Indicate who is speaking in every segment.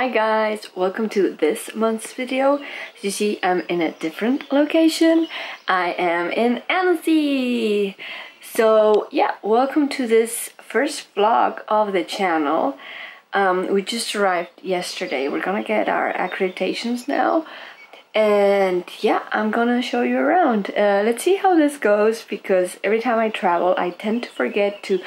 Speaker 1: Hi guys, welcome to this month's video. As you see, I'm in a different location. I am in Annecy. So yeah, welcome to this first vlog of the channel. Um, we just arrived yesterday. We're gonna get our accreditations now. And yeah, I'm gonna show you around. Uh, let's see how this goes because every time I travel, I tend to forget to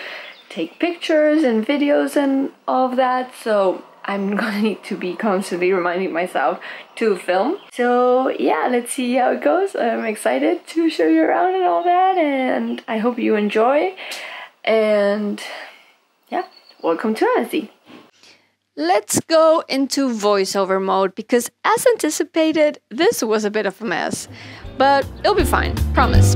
Speaker 1: take pictures and videos and all of that. So I'm gonna need to be constantly reminding myself to film. So yeah, let's see how it goes. I'm excited to show you around and all that and I hope you enjoy. And yeah, welcome to Annecy. Let's go into voiceover mode because as anticipated, this was a bit of a mess. But it'll be fine, promise.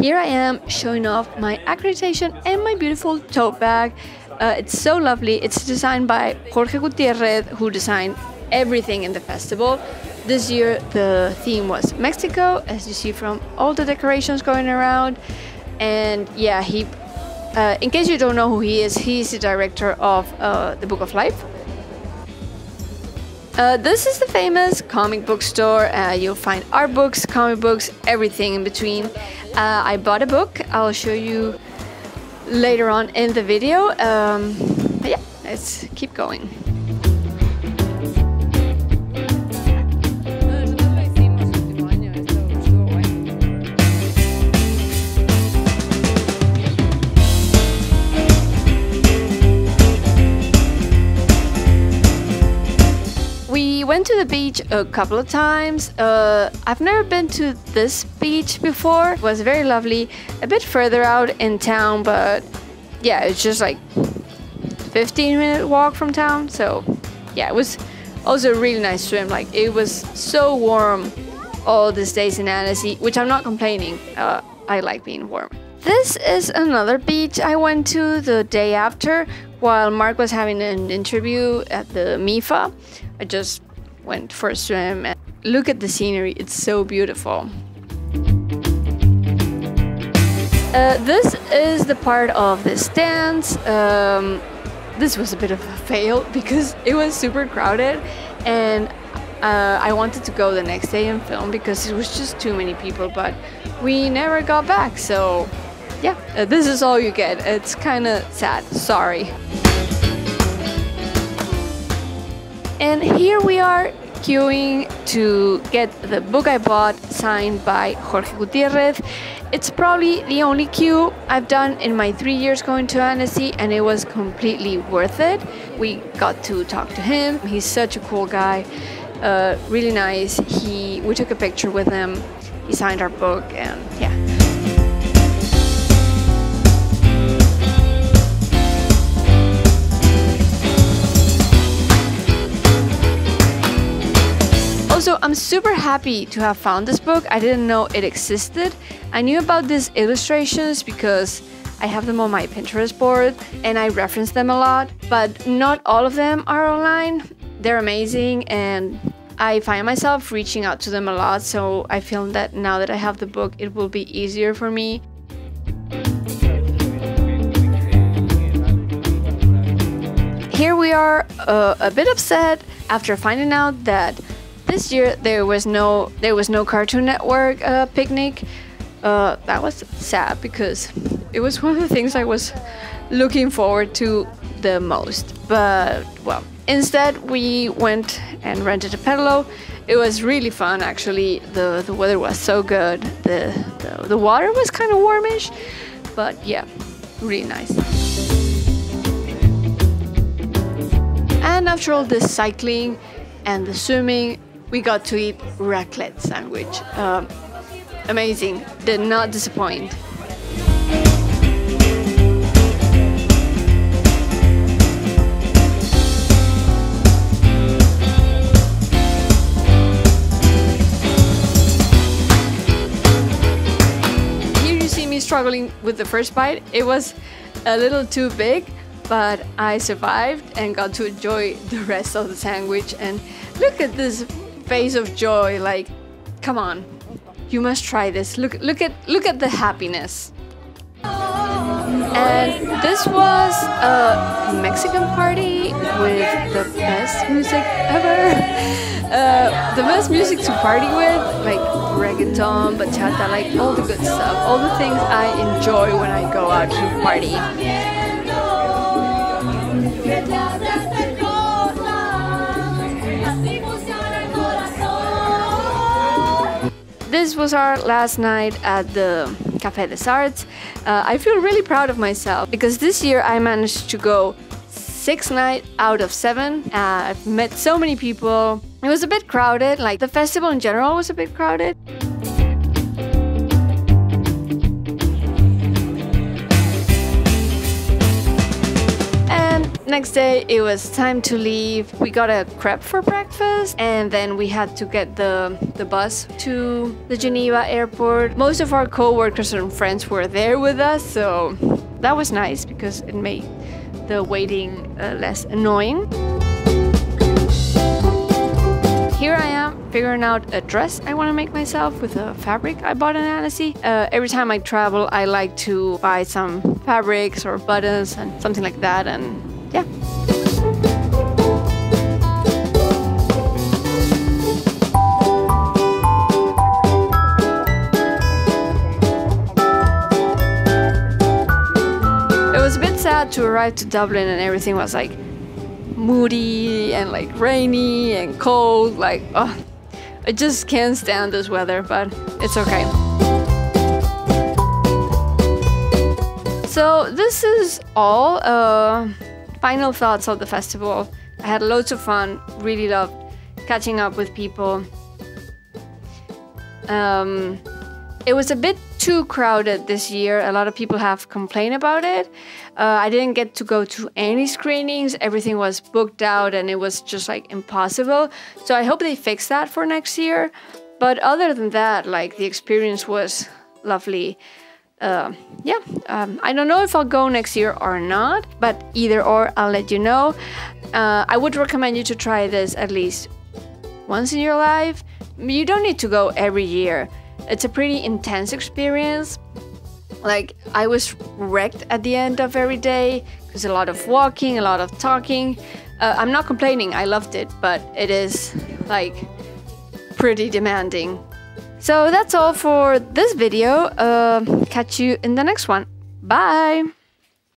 Speaker 1: Here I am showing off my accreditation and my beautiful tote bag. Uh, it's so lovely. It's designed by Jorge Gutierrez, who designed everything in the festival. This year the theme was Mexico, as you see from all the decorations going around. And yeah, he, uh, in case you don't know who he is, he's the director of uh, the Book of Life. Uh, this is the famous comic book store. Uh, you'll find art books, comic books, everything in between. Uh, I bought a book. I'll show you later on in the video. Um, but yeah, let's keep going. Went to the beach a couple of times. Uh, I've never been to this beach before. It was very lovely. A bit further out in town, but yeah, it's just like 15 minute walk from town. So yeah, it was also a really nice swim. Like it was so warm all these days in Annecy, which I'm not complaining. Uh, I like being warm. This is another beach I went to the day after while Mark was having an interview at the MIFA. I just went for a swim and look at the scenery, it's so beautiful. Uh, this is the part of the stands. Um, this was a bit of a fail because it was super crowded and uh, I wanted to go the next day and film because it was just too many people, but we never got back. So, yeah, uh, this is all you get. It's kind of sad. Sorry. And here we are queuing to get the book I bought signed by Jorge Gutierrez. It's probably the only queue I've done in my three years going to Annecy, and it was completely worth it. We got to talk to him. He's such a cool guy, uh, really nice. He we took a picture with him. He signed our book, and yeah. I'm super happy to have found this book. I didn't know it existed. I knew about these illustrations because I have them on my Pinterest board and I reference them a lot, but not all of them are online. They're amazing and I find myself reaching out to them a lot, so I feel that now that I have the book, it will be easier for me. Here we are, uh, a bit upset after finding out that this year there was no there was no Cartoon Network uh, picnic. Uh, that was sad because it was one of the things I was looking forward to the most. But well, instead we went and rented a pedalo. It was really fun actually. The the weather was so good. The the, the water was kind of warmish, but yeah, really nice. And after all this cycling and the swimming, we got to eat raclette sandwich. Um, amazing, did not disappoint. Here you see me struggling with the first bite. It was a little too big, but I survived and got to enjoy the rest of the sandwich. And look at this face of joy like come on you must try this look look at look at the happiness And this was a Mexican party with the best music ever. Uh, the best music to party with, like reggaeton, bachata, like all the good stuff, all the things I enjoy when I go out to party. This was our last night at the Café des Arts. Uh, I feel really proud of myself because this year I managed to go six nights out of seven. Uh, I've met so many people. It was a bit crowded, like the festival in general was a bit crowded. Next day it was time to leave. We got a crepe for breakfast and then we had to get the, the bus to the Geneva airport. Most of our co-workers and friends were there with us, so that was nice because it made the waiting uh, less annoying. Here I am figuring out a dress I want to make myself with a fabric I bought in Annecy. Uh, every time I travel, I like to buy some fabrics or buttons and something like that, and yeah. It was a bit sad to arrive to Dublin and everything was like moody and like rainy and cold. Like, oh, I just can't stand this weather, but it's okay. So this is all. Uh, final thoughts of the festival. I had loads of fun. Really loved catching up with people. Um, it was a bit too crowded this year. A lot of people have complained about it. Uh, I didn't get to go to any screenings. Everything was booked out and it was just like impossible. So I hope they fix that for next year. But other than that, like the experience was lovely. Uh, yeah, um, I don't know if I'll go next year or not, but either or, I'll let you know. Uh, I would recommend you to try this at least once in your life. You don't need to go every year. It's a pretty intense experience. Like, I was wrecked at the end of every day because a lot of walking, a lot of talking. Uh, I'm not complaining, I loved it, but it is like pretty demanding. So that's all for this video. Uh, catch you in the next one. Bye!